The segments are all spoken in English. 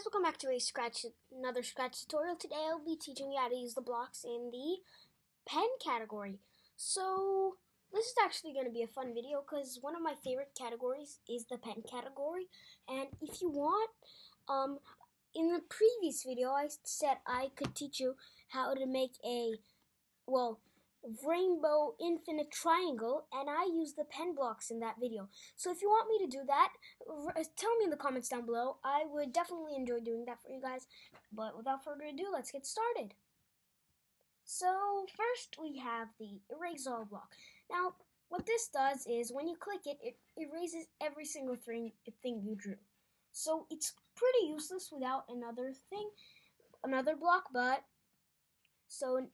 guys, welcome back to a scratch another scratch tutorial. Today I'll be teaching you how to use the blocks in the pen category. So this is actually going to be a fun video because one of my favorite categories is the pen category. And if you want, um, in the previous video I said I could teach you how to make a, well, rainbow infinite triangle and I use the pen blocks in that video. So if you want me to do that, uh, tell me in the comments down below. I would definitely enjoy doing that for you guys. But without further ado, let's get started. So first we have the erase all block. Now what this does is when you click it, it erases every single thing, thing you drew. So it's pretty useless without another thing, another block, but so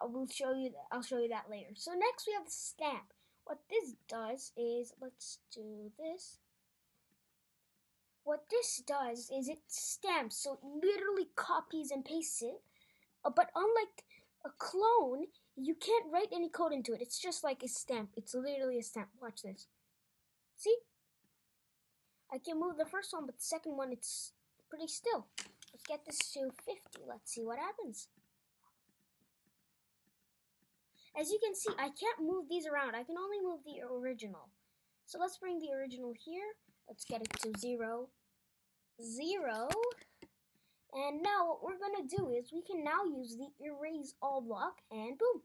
I will show you that. I'll show you that later. So next we have the stamp. What this does is, let's do this. What this does is it stamps, so it literally copies and pastes it. Uh, but unlike a clone, you can't write any code into it. It's just like a stamp. It's literally a stamp. Watch this. See? I can move the first one, but the second one, it's pretty still. Let's get this to 50. Let's see what happens. As you can see, I can't move these around. I can only move the original. So let's bring the original here. Let's get it to zero, zero. And now what we're going to do is we can now use the erase all block and boom.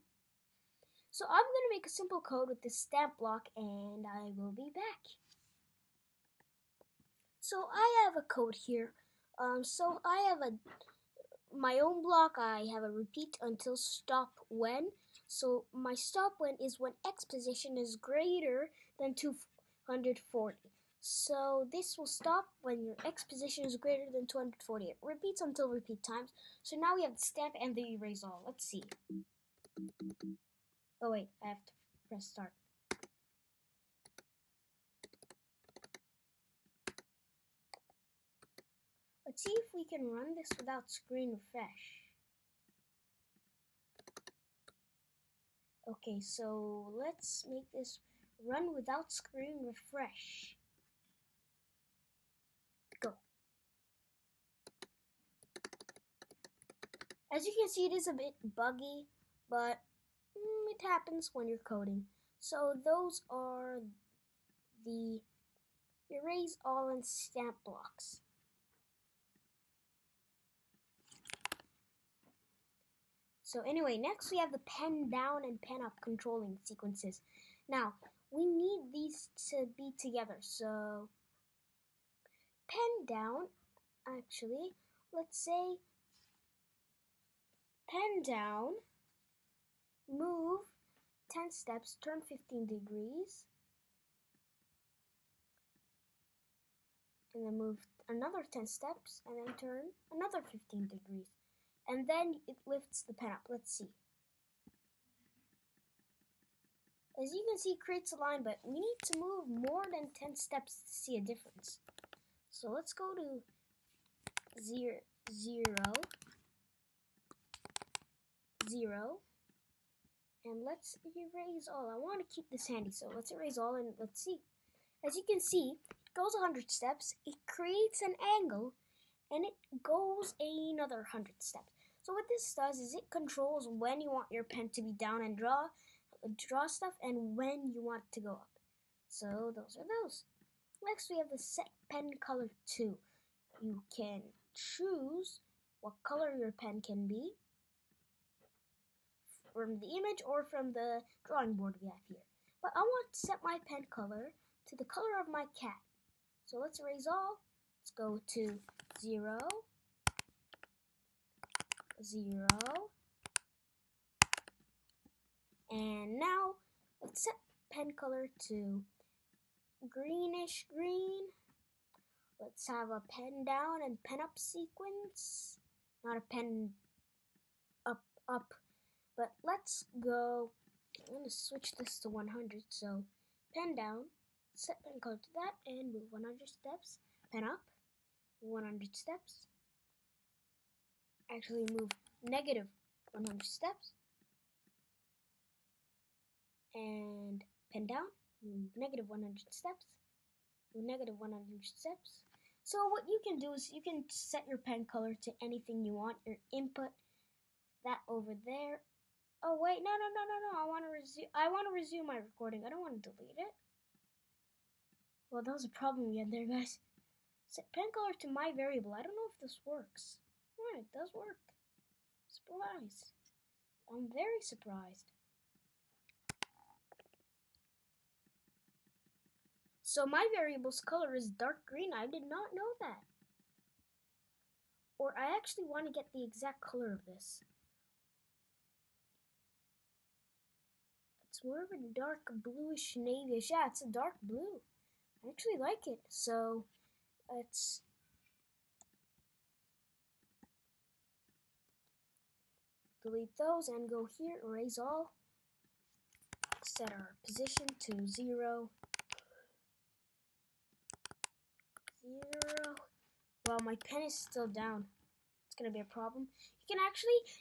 So I'm going to make a simple code with the stamp block and I will be back. So I have a code here. Um, so I have a my own block. I have a repeat until stop when. So my stop when is when x position is greater than 240. So this will stop when your x position is greater than 240. It repeats until repeat times. So now we have the stamp and the erase all. Let's see. Oh wait, I have to press start. Let's see if we can run this without screen refresh. Okay, so let's make this run without screen refresh. Go. As you can see, it is a bit buggy, but mm, it happens when you're coding. So those are the erase all and stamp blocks. So anyway, next we have the pen down and pen up controlling sequences. Now, we need these to be together. So pen down, actually, let's say pen down, move 10 steps, turn 15 degrees, and then move another 10 steps, and then turn another 15 degrees and then it lifts the pen up. Let's see. As you can see, it creates a line, but we need to move more than 10 steps to see a difference. So let's go to zero, zero, zero, and let's erase all. I want to keep this handy, so let's erase all and let's see. As you can see, it goes 100 steps, it creates an angle, and it goes another 100 steps. So what this does is it controls when you want your pen to be down and draw, draw stuff, and when you want it to go up. So those are those. Next we have the set pen color 2. You can choose what color your pen can be from the image or from the drawing board we have here. But I want to set my pen color to the color of my cat. So let's erase all. Let's go to 0, zero. And now let's set pen color to greenish green. Let's have a pen down and pen up sequence. Not a pen up, up. But let's go. I'm going to switch this to 100. So pen down, set pen color to that, and move 100 steps. Pen up, 100 steps actually move negative 100 steps. And pen down, move negative 100 steps. Move negative 100 steps. So what you can do is you can set your pen color to anything you want. Your input, that over there. Oh wait, no, no, no, no, no. I want to resume. I want to resume my recording. I don't want to delete it. Well, that was a problem we had there, guys. Set pen color to my variable. I don't know if this works. It does work. Surprise. I'm very surprised. So my variable's color is dark green. I did not know that. Or I actually want to get the exact color of this. It's more of a dark bluish navyish. Yeah, it's a dark blue. I actually like it. So let's delete those and go here, erase all. Set our position to zero. Zero. Well, my pen is still down. It's gonna be a problem. You can actually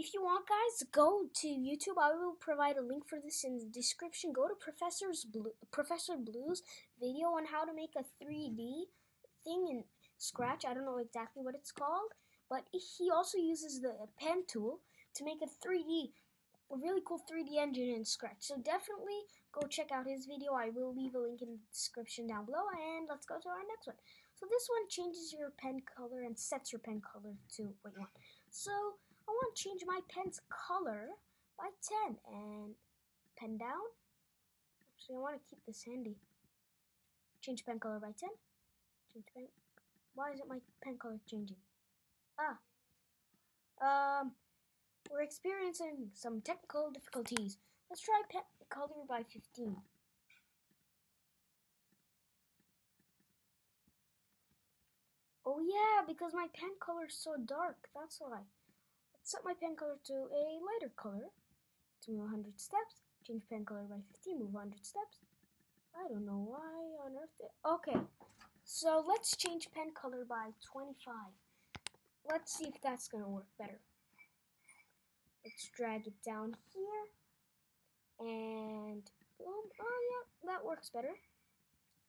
if you want, guys, go to YouTube. I will provide a link for this in the description. Go to Professor's Blue, Professor Blue's video on how to make a 3D thing in Scratch. I don't know exactly what it's called, but he also uses the pen tool to make a 3D, a really cool 3D engine in Scratch. So definitely go check out his video. I will leave a link in the description down below. And let's go to our next one. So this one changes your pen color and sets your pen color to what you want. So I want to change my pen's color by 10 and pen down. Actually, I want to keep this handy. Change pen color by 10. Change pen. Why is it my pen color changing? Ah. Um, we're experiencing some technical difficulties. Let's try pen color by 15. Oh yeah, because my pen color is so dark. That's why Let's set my pen color to a lighter color to move 100 steps. Change pen color by 15, move 100 steps. I don't know why on earth. It, okay, so let's change pen color by 25. Let's see if that's gonna work better. Let's drag it down here. And boom. Oh, yeah, that works better.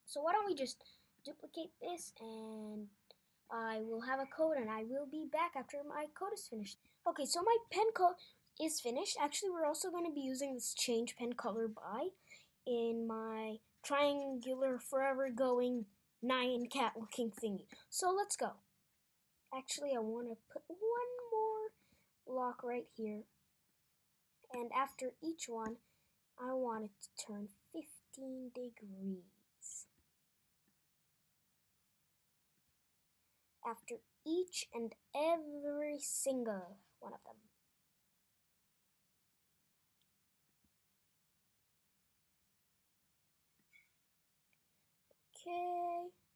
So why don't we just duplicate this and I will have a code and I will be back after my code is finished. Okay, so my pen code is finished. Actually, we're also going to be using this change pen color by in my triangular forever going Nyan Cat looking thingy. So let's go. Actually, I want to put one more block right here. And after each one, I want it to turn 15 degrees. after each and every single one of them. Okay.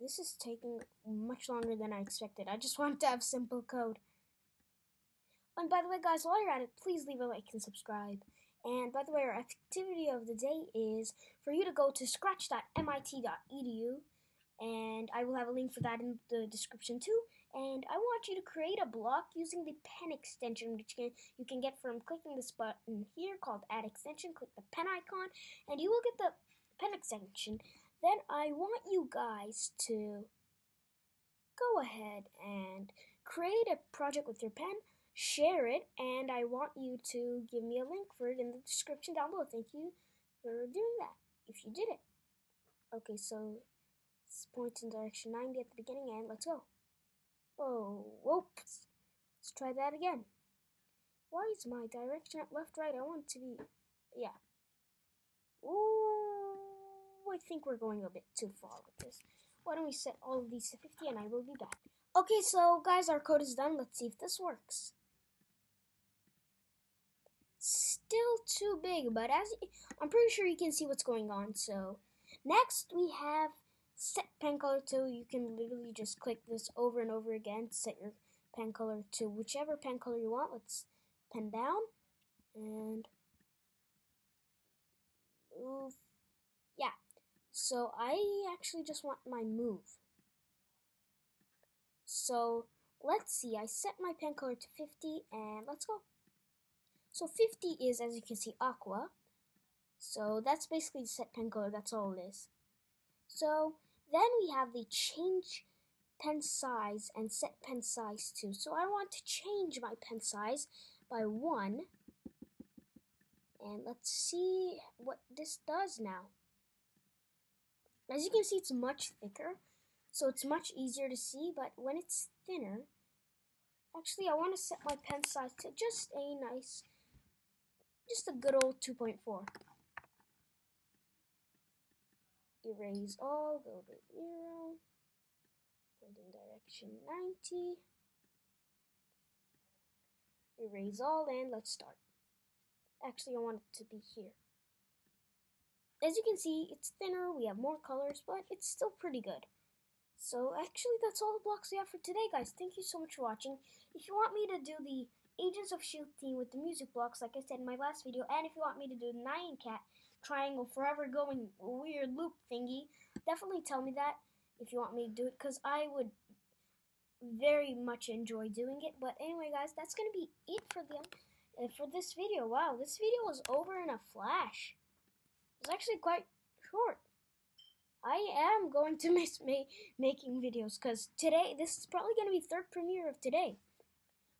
This is taking much longer than I expected. I just wanted to have simple code. And by the way, guys, while you're at it, please leave a like and subscribe. And by the way, our activity of the day is for you to go to scratch.mit.edu, and I will have a link for that in the description too. And I want you to create a block using the pen extension, which can, you can get from clicking this button here called Add Extension. Click the pen icon, and you will get the pen extension. Then I want you guys to go ahead and create a project with your pen share it, and I want you to give me a link for it in the description down below. Thank you for doing that, if you did it. Okay, so point in direction 90 at the beginning, and let's go. Oh, whoops. Let's try that again. Why is my direction at left, right? I want to be, yeah. Ooh, I think we're going a bit too far with this. Why don't we set all of these to 50 and I will be back. Okay, so guys, our code is done. Let's see if this works still too big, but as I'm pretty sure you can see what's going on. So next we have set pen color to. You can literally just click this over and over again to set your pen color to whichever pen color you want. Let's pen down and move. So I actually just want my move. So let's see. I set my pen color to 50 and let's go. So 50 is, as you can see, aqua. So that's basically the set pen color, that's all it is. So then we have the change pen size and set pen size too. So I want to change my pen size by one. And let's see what this does now. As you can see, it's much thicker, so it's much easier to see, but when it's thinner, actually I want to set my pen size to just a nice, just a good old 2.4. Erase all, go to 0, Point in direction 90. Erase all, and let's start. Actually, I want it to be here. As you can see, it's thinner, we have more colors, but it's still pretty good. So actually, that's all the blocks we have for today, guys. Thank you so much for watching. If you want me to do the Agents of S.H.I.E.L.D. team with the music blocks, like I said in my last video, and if you want me to do the Nyan Cat triangle forever going weird loop thingy, definitely tell me that if you want me to do it, because I would very much enjoy doing it. But anyway, guys, that's going to be it for them. Uh, for this video. Wow, this video was over in a flash. It's actually quite short. I am going to miss ma making videos because today, this is probably going to be third premiere of today.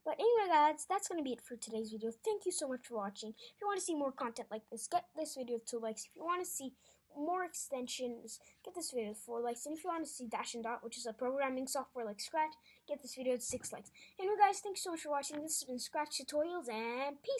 But anyway, guys, that's going to be it for today's video. Thank you so much for watching. If you want to see more content like this, get this video two likes. If you want to see more extensions, get this video four likes. And if you want to see Dash and Dot, which is a programming software like Scratch, get this video six likes. Anyway, guys, thanks so much for watching. This has been Scratch Tutorials, and peace.